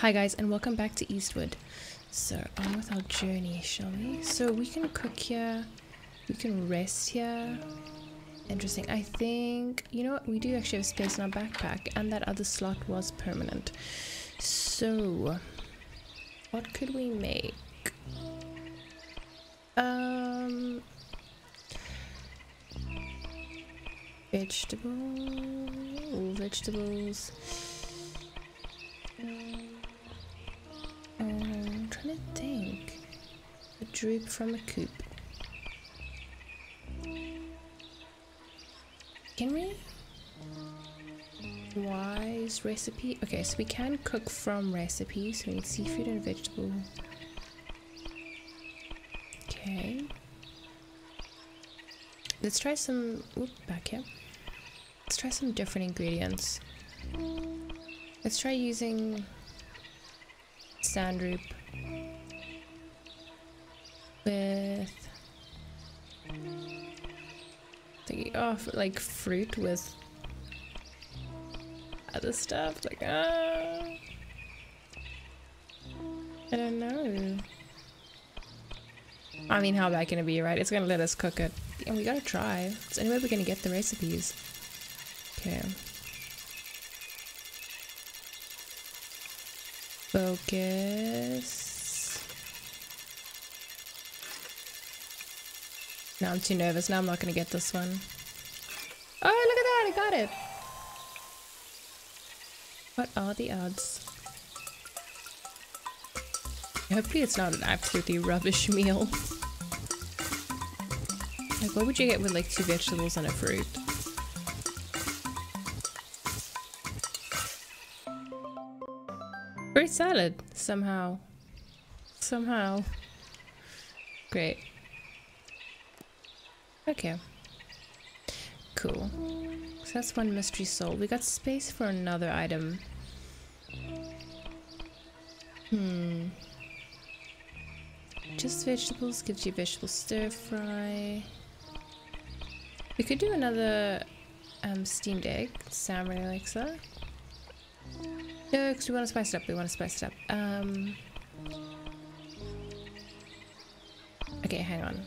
Hi guys and welcome back to Eastward. So on with our journey, shall we? So we can cook here, we can rest here. Interesting. I think, you know what, we do actually have space in our backpack and that other slot was permanent. So, what could we make? Um, vegetable, vegetables. Mm-hmm. I'm trying to think. A droop from a coop. Can we? Wise recipe. Okay, so we can cook from recipes. So we need seafood and vegetable. Okay. Let's try some. Oop, back here. Let's try some different ingredients. Let's try using sandroop with thinking of like fruit with other stuff like uh I don't know. I mean how bad can it be right? It's gonna let us cook it. And we gotta try. It's anyway we're gonna get the recipes. Okay Focus. Now I'm too nervous. Now I'm not going to get this one. Oh, look at that. I got it. What are the odds? Hopefully it's not an absolutely rubbish meal. Like, what would you get with like two vegetables and a fruit? Salad, somehow. Somehow. Great. Okay. Cool. So that's one mystery soul. We got space for another item. Hmm. Just vegetables gives you vegetable stir fry. We could do another um, steamed egg. Sam really likes that. No, because we want to spice it up. We want to spice it up. Um. Okay, hang on.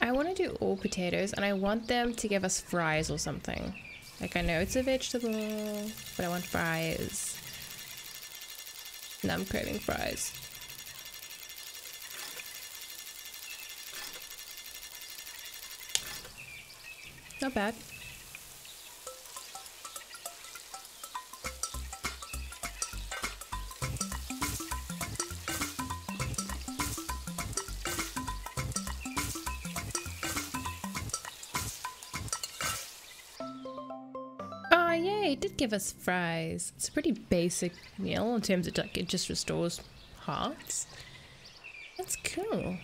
I want to do all potatoes, and I want them to give us fries or something. Like, I know it's a vegetable, but I want fries. Now I'm craving fries. Not bad. Give us fries. It's a pretty basic meal in terms of like it just restores hearts. That's cool.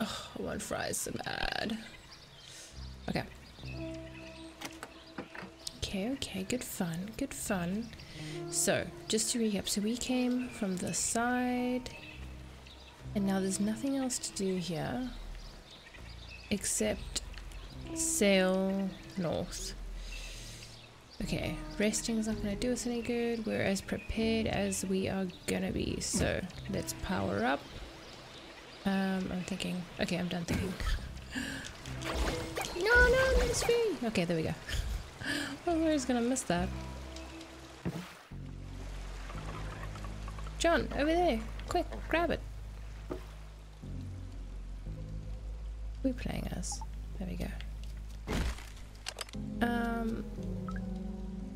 Oh, I want fries so bad. Okay. Okay, okay, good fun, good fun. So, just to recap, so we came from the side, and now there's nothing else to do here except sail north. Okay, resting is not going to do us any good. We're as prepared as we are going to be. So let's power up. Um, I'm thinking. Okay, I'm done thinking. no, no, ministry. Okay, there we go. oh, where's going to miss that? John, over there. Quick, grab it. We're playing us. There we go. Um,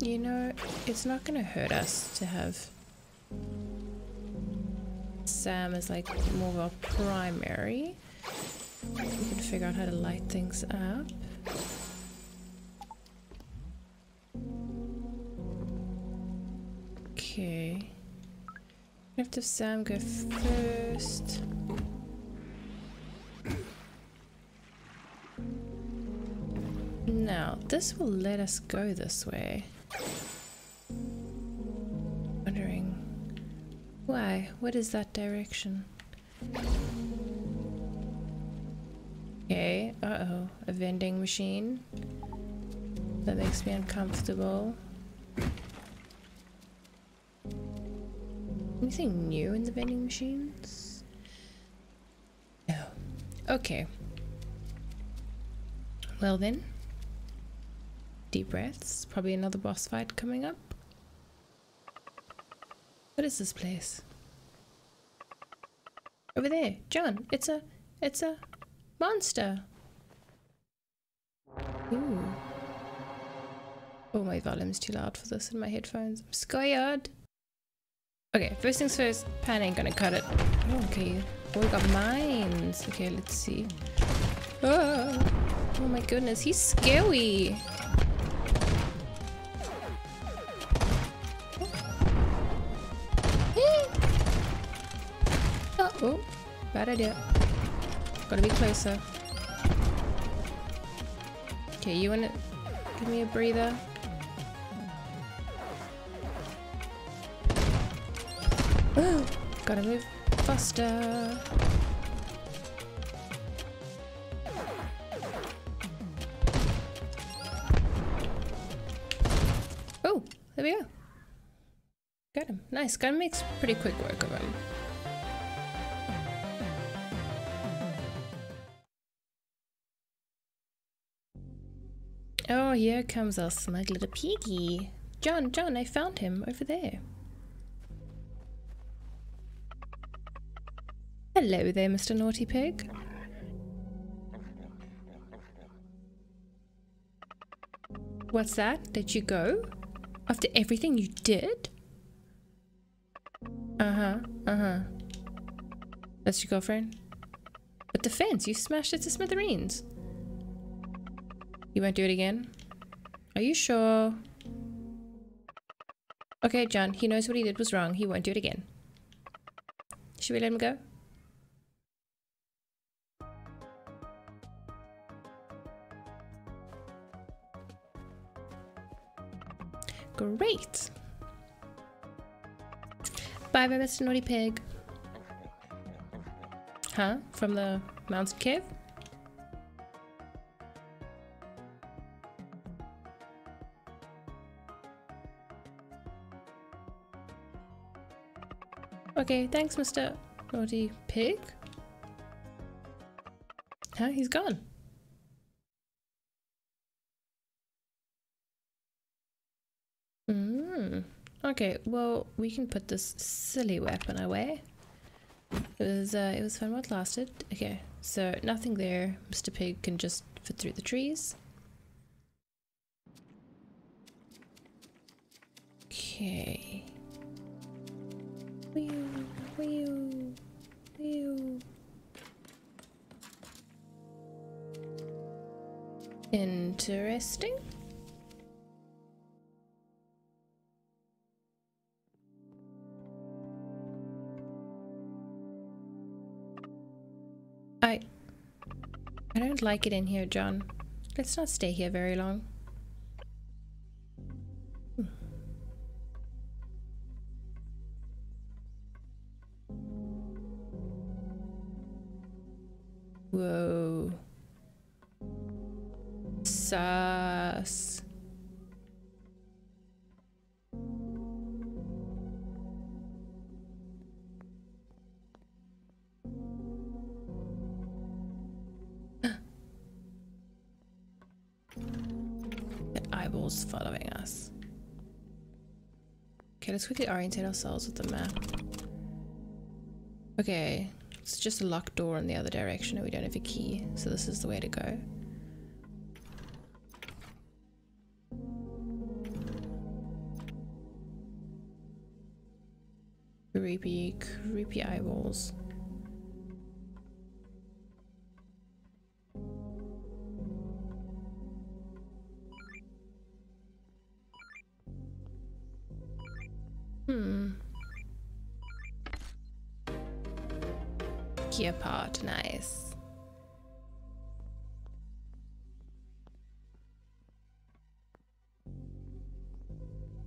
you know, it's not gonna hurt us to have Sam as like more of a primary. We can figure out how to light things up. Okay. We have to have Sam go first. Now, this will let us go this way. Why? What is that direction? Okay, uh-oh. A vending machine. That makes me uncomfortable. Anything new in the vending machines? No. Okay. Well then. Deep breaths. Probably another boss fight coming up. What is this place? Over there. John, it's a it's a monster. Ooh. Oh, my volume's too loud for this in my headphones. I'm scared. Okay, first things first, pan ain't gonna cut it. Oh, okay. Oh, we got mines. Okay, let's see. Oh, oh my goodness, he's scary. Bad idea. Gotta be closer. Okay, you wanna give me a breather? Gotta move faster. Oh, there we go. Got him. Nice. Gun makes pretty quick work of him. Oh, here comes our smug little piggy. John, John, I found him over there. Hello there, Mr. Naughty Pig. What's that? Did you go? After everything you did? Uh-huh, uh-huh. That's your girlfriend? But the fence, you smashed it to smithereens. You won't do it again? Are you sure? Okay, John, he knows what he did was wrong. He won't do it again. Should we let him go? Great. Bye bye, Mr. Naughty Pig. Huh? From the mountain cave? Okay, thanks, Mr. Naughty Pig. Huh? He's gone. Okay, well, we can put this silly weapon away. It was, uh, it was fun while it lasted. Okay, so nothing there. Mr. Pig can just fit through the trees. Okay. Wheel, Interesting. I... I don't like it in here, John. Let's not stay here very long. Let's quickly orientate ourselves with the map. Okay, it's just a locked door in the other direction and we don't have a key, so this is the way to go. Creepy, creepy eyeballs. Part. Nice.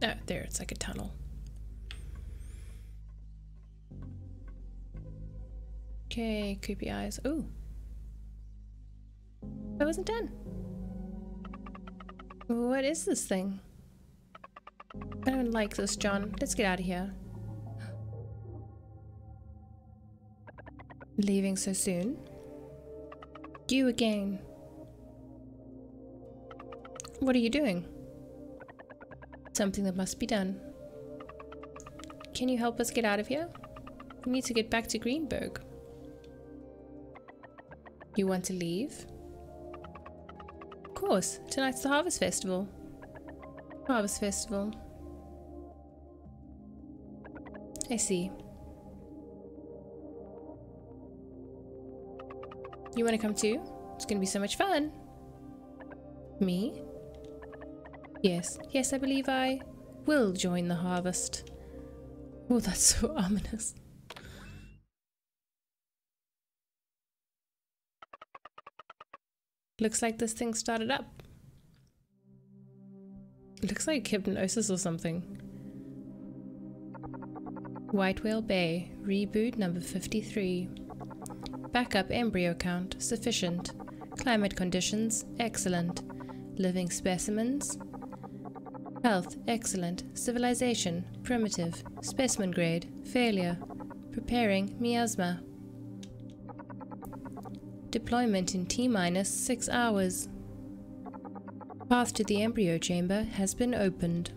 Oh, there, it's like a tunnel. Okay, creepy eyes. Oh. I wasn't done. What is this thing? I don't like this, John. Let's get out of here. Leaving so soon? You again. What are you doing? Something that must be done. Can you help us get out of here? We need to get back to Greenberg. You want to leave? Of course, tonight's the Harvest Festival. Harvest Festival. I see. You want to come too? It's going to be so much fun. Me? Yes, yes, I believe I will join the harvest. Oh, that's so ominous. Looks like this thing started up. Looks like hypnosis or something. White Whale Bay, reboot number 53. Backup embryo count, sufficient. Climate conditions, excellent. Living specimens, health, excellent. Civilization, primitive. Specimen grade, failure. Preparing miasma. Deployment in T minus 6 hours. Path to the embryo chamber has been opened.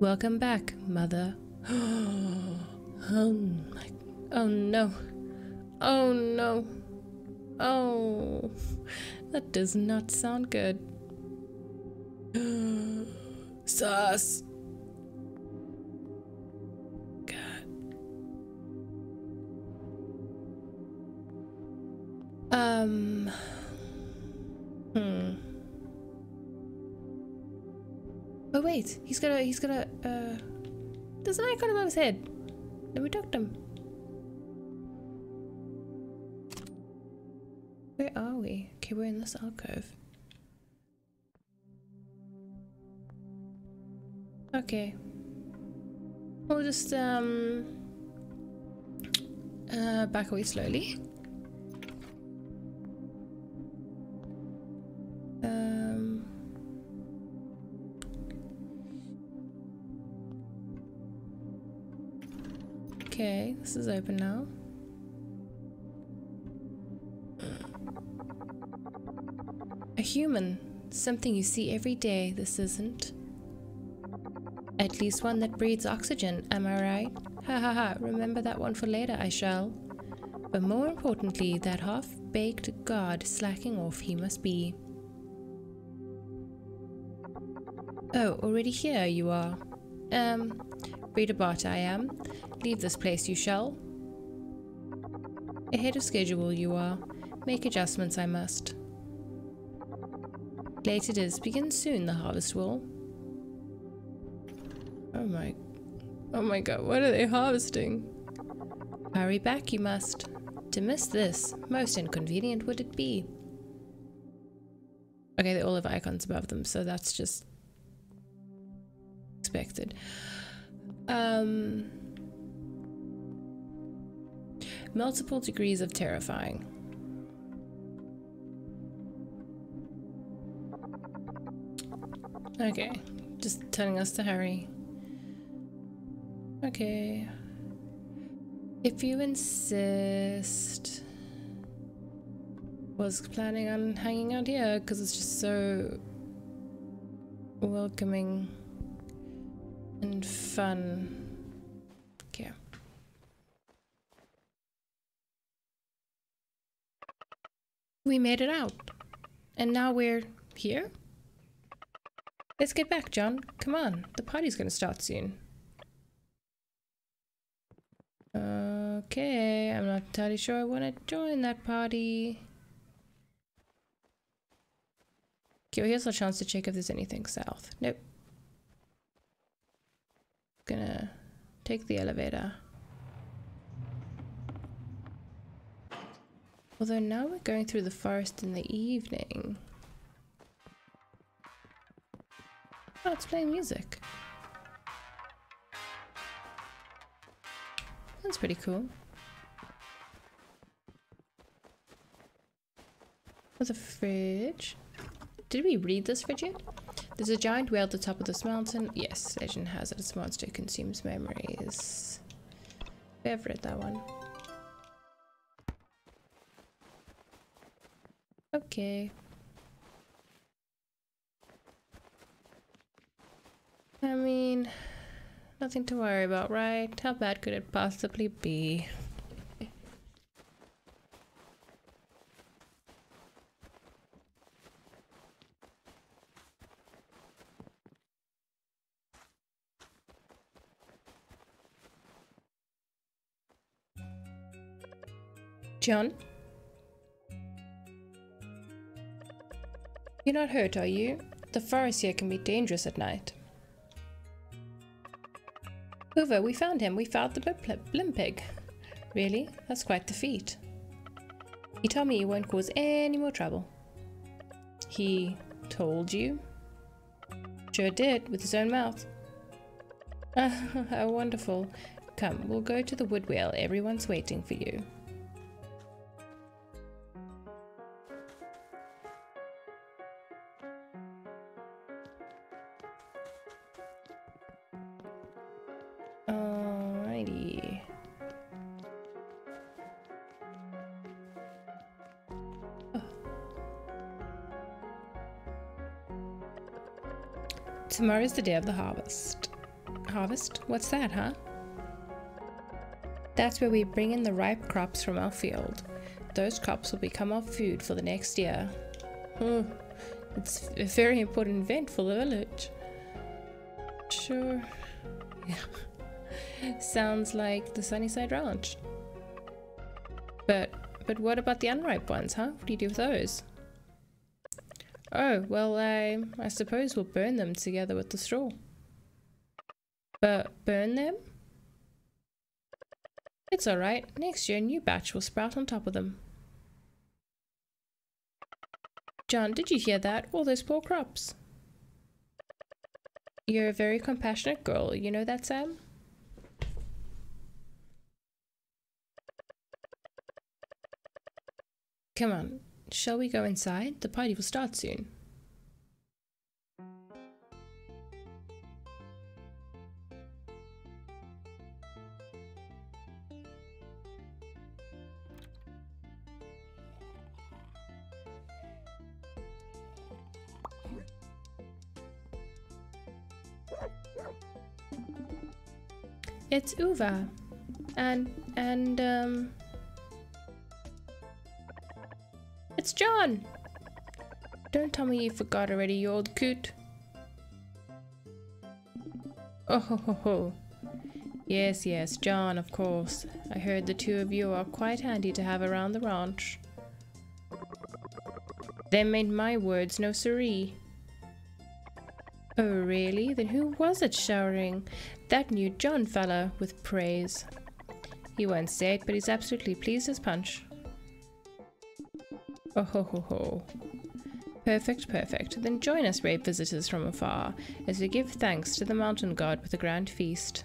Welcome back, Mother. oh my. Oh no. Oh no. Oh. That does not sound good. Sus. God. Um. Hmm. Oh wait, he's got a he's got a uh there's an icon above his head. Let me talk to him. We? Okay, we're in this alcove. Okay. We'll just um uh back away slowly. Um Okay, this is open now. Human. Something you see every day, this isn't. At least one that breathes oxygen, am I right? Ha ha ha, remember that one for later, I shall. But more importantly, that half-baked god slacking off he must be. Oh, already here you are. Um, read about I am. Leave this place you shall. Ahead of schedule you are. Make adjustments I must. Late it is. Begin soon, the harvest will. Oh my... Oh my god, what are they harvesting? Hurry back, you must. To miss this, most inconvenient would it be. Okay, they all have icons above them, so that's just expected. Um, multiple degrees of terrifying. Okay, just telling us to hurry. Okay. If you insist. Was planning on hanging out here because it's just so welcoming and fun. Okay. We made it out. And now we're here? Let's get back, John. Come on. The party's gonna start soon. Okay, I'm not entirely sure I want to join that party. Okay, well, here's a chance to check if there's anything south. Nope. Gonna take the elevator. Although now we're going through the forest in the evening. Let's play music. That's pretty cool. With a fridge. Did we read this fridge yet? There's a giant whale at the top of this mountain. Yes, legend has it. Its monster consumes memories. We have read that one. Okay. Mean, nothing to worry about, right? How bad could it possibly be? John? You're not hurt, are you? The forest here can be dangerous at night. We found him. We found the Blimpig. Really? That's quite the feat. He told me he won't cause any more trouble. He told you? Sure did, with his own mouth. How wonderful. Come, we'll go to the woodwheel. Everyone's waiting for you. Tomorrow's the day of the harvest. Harvest? What's that, huh? That's where we bring in the ripe crops from our field. Those crops will become our food for the next year. Hmm. It's a very important event for the village. Sure. Yeah. Sounds like the Sunnyside Ranch. But but what about the unripe ones, huh? What do you do with those? Oh, well, I, I suppose we'll burn them together with the straw. But burn them? It's alright. Next year, a new batch will sprout on top of them. John, did you hear that? All those poor crops. You're a very compassionate girl. You know that, Sam? Come on, Shall we go inside? The party will start soon. It's Uva. And, and, um... It's John! Don't tell me you forgot already, you old coot. Oh ho ho ho. Yes, yes, John, of course. I heard the two of you are quite handy to have around the ranch. Them ain't my words, no siree. Oh, really? Then who was it showering that new John fella with praise? He won't say it, but he's absolutely pleased as punch. Oh ho ho ho. Perfect, perfect. Then join us, brave visitors from afar, as we give thanks to the mountain god with a grand feast.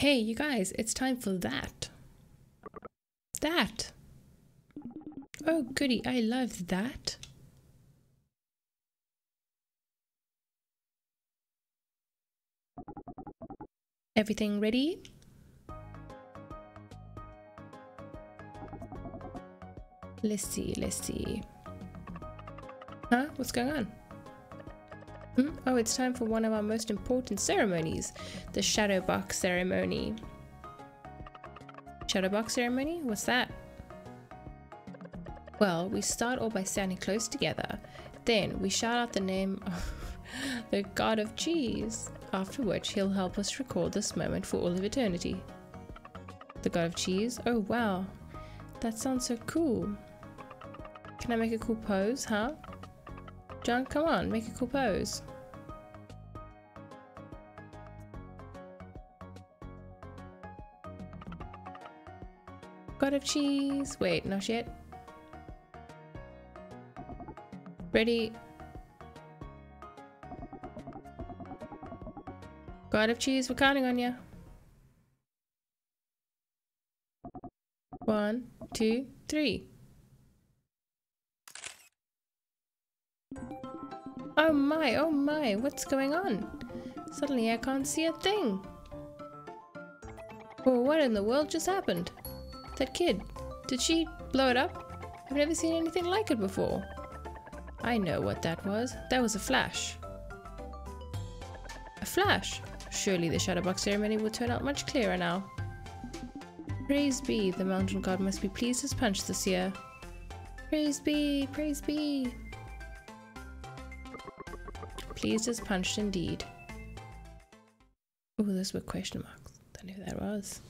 Hey, you guys, it's time for that. That. Oh, goody, I love that. Everything ready? Let's see, let's see. Huh? What's going on? Hmm? Oh, it's time for one of our most important ceremonies, the Shadowbox ceremony. Shadowbox ceremony? What's that? Well, we start all by standing close together. Then we shout out the name of the god of cheese after which he'll help us record this moment for all of eternity. The god of cheese? Oh wow, that sounds so cool. Can I make a cool pose, huh? John, come on, make a cool pose. God of cheese. Wait, not yet. Ready, God of cheese, we're counting on you. One, two, three. Oh my, oh my, what's going on? Suddenly I can't see a thing. Well, what in the world just happened? That kid, did she blow it up? I've never seen anything like it before. I know what that was. That was a flash. A flash? Surely the Shadowbox ceremony will turn out much clearer now. Praise be, the mountain god must be pleased as punch this year. Praise be, praise be. Pleased as punched indeed. Oh, those were question marks. I knew that was.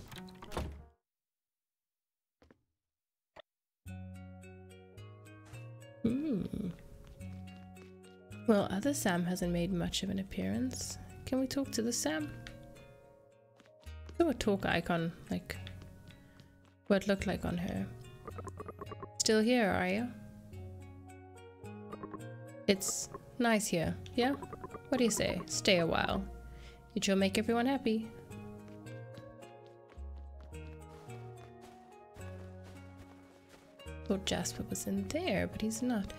Hmm. Well, other Sam hasn't made much of an appearance. Can we talk to the Sam? Do a talk icon, like what looked like on her. Still here, are you? It's nice here, yeah? What do you say? Stay a while. It will make everyone happy. Thought Jasper was in there, but he's not.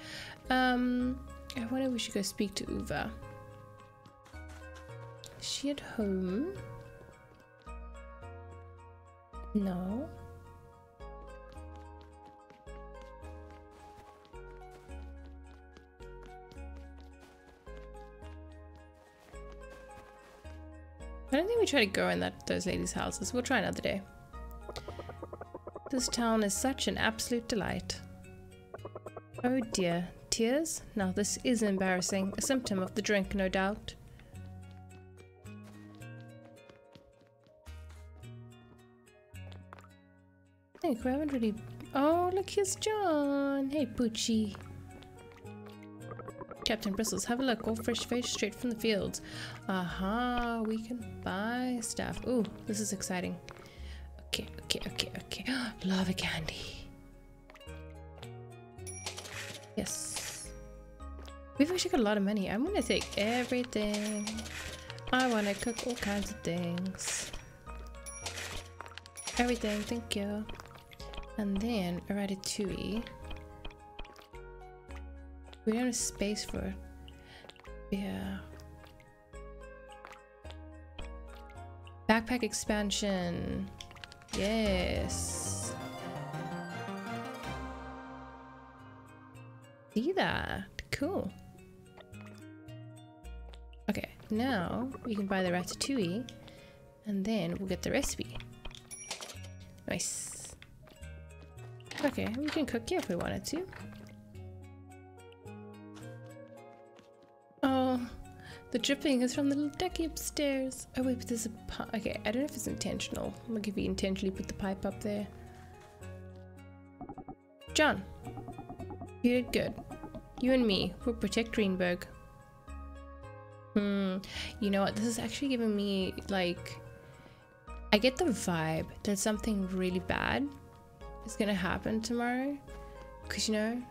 Um, I wonder if we should go speak to Uva. Is she at home? No. I don't think we try to go in that those ladies' houses. We'll try another day. This town is such an absolute delight. Oh dear, tears? Now this is embarrassing. A symptom of the drink, no doubt. We haven't really... Oh, look, here's John. Hey, Poochie. Captain Bristles, have a look. All fresh fish straight from the fields. Aha, we can buy stuff. Ooh, this is exciting. Okay, okay, okay, okay. Lava candy. Yes. We've actually got a lot of money. I'm gonna take everything. I wanna cook all kinds of things. Everything, thank you. And then a ratatouille. We don't have space for it. Yeah. Backpack expansion. Yes. See that? Cool. Okay, now we can buy the ratatouille and then we'll get the recipe. Nice. Okay, we can cook here if we wanted to. Oh, the dripping is from the little ducky upstairs. Oh wait, but there's a pipe. Okay, I don't know if it's intentional. Like if you intentionally put the pipe up there. John, you did good. You and me we'll protect Greenberg. Hmm, you know what? This is actually giving me like... I get the vibe that something really bad is gonna happen tomorrow. Because, you know,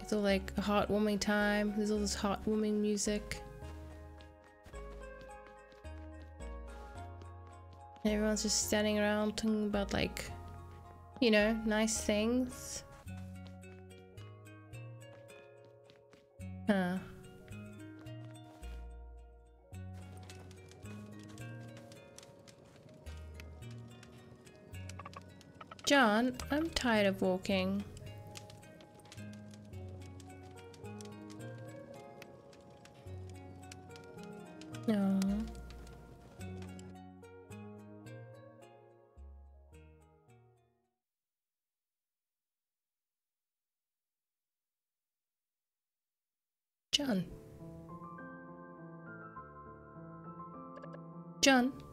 it's all like a heartwarming time. There's all this heartwarming music. everyone's just standing around talking about like, you know, nice things. Huh. John, I'm tired of walking. No. John. John.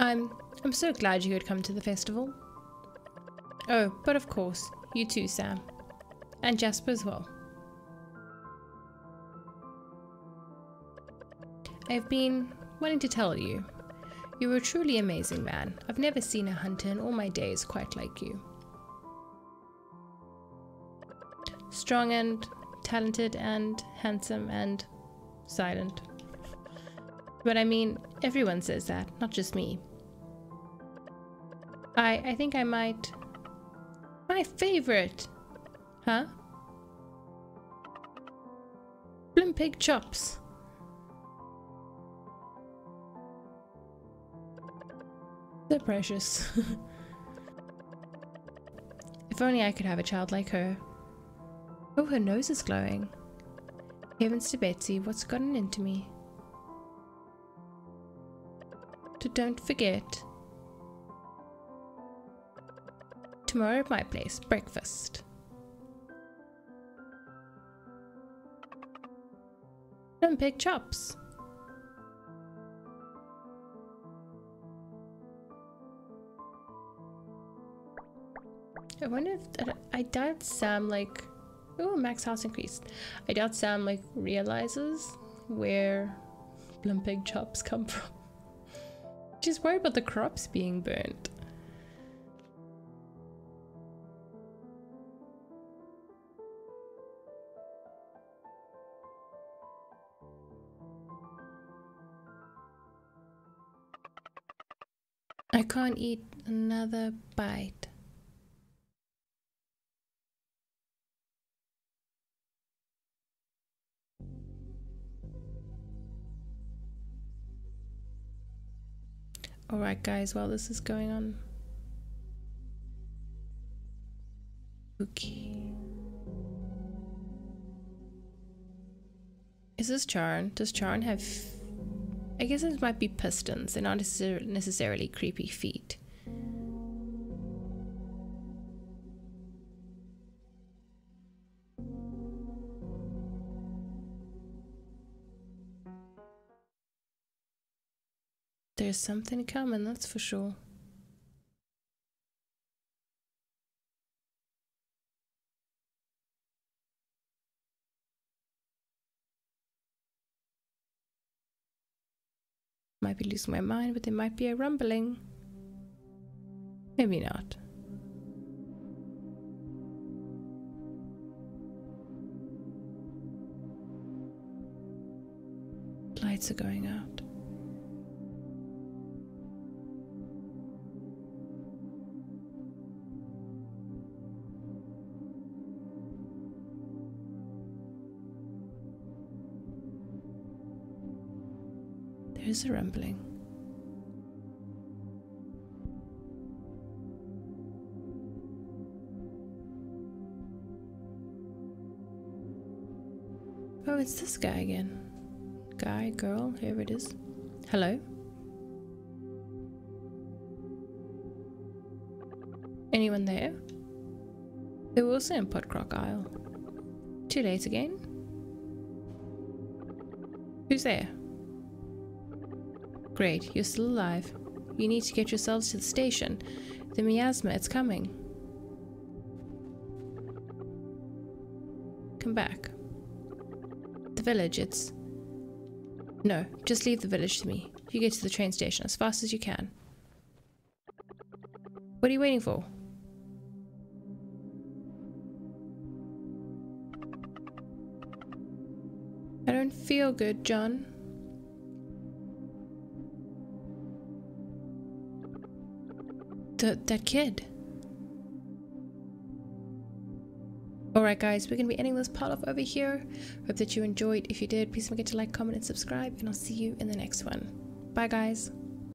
I'm I'm so glad you could come to the festival. Oh, but of course, you too, Sam. And Jasper as well. I've been wanting to tell you you're a truly amazing man. I've never seen a hunter in all my days quite like you. Strong and talented and handsome and silent. But I mean, everyone says that, not just me. I I think I might. My favorite, huh? Pig chops. They're precious. if only I could have a child like her. Oh, her nose is glowing. Heavens to Betsy, what's gotten into me? To don't forget. Tomorrow at my place, breakfast. And pick chops. I wonder if I doubt Sam like oh max house increased. I doubt Sam like realizes where Blimpig chops come from. She's worried about the crops being burnt. Can't eat another bite. Alright guys, while this is going on. Okay. Is this Charn? Does Charn have I guess it might be pistons. They're not necessarily creepy feet. There's something coming, that's for sure. Might be losing my mind, but there might be a rumbling. Maybe not. Lights are going out. Is a rumbling. Oh, it's this guy again. Guy, girl, whoever it is. Hello? Anyone there? They were also in Potcrock Isle. Too late again? Who's there? Great, you're still alive. You need to get yourselves to the station. The miasma, it's coming. Come back. The village, it's... No, just leave the village to me. You get to the train station as fast as you can. What are you waiting for? I don't feel good, John. The that kid. Alright guys, we're going to be ending this part off over here. Hope that you enjoyed. If you did, please don't forget to like, comment, and subscribe. And I'll see you in the next one. Bye guys.